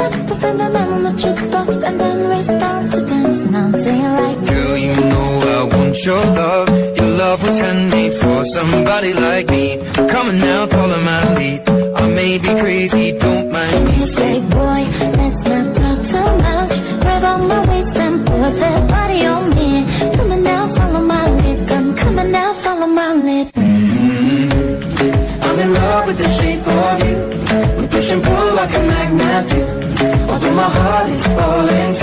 step up in the middle of the jukebox and then we start to dance. And I'm singing like. Girl, you know I want your love. Your love was handmade for somebody like me. Come on now, follow my lead. I may be crazy, don't mind me. Say, boy, let's not talk too much. Grab on my waist and put that body on me. Come on now, follow my lead. Come, come on now, follow my lead. Mm-hmm. I'm in love with the shape of you. We push and pull like a magnet do. Although my heart is falling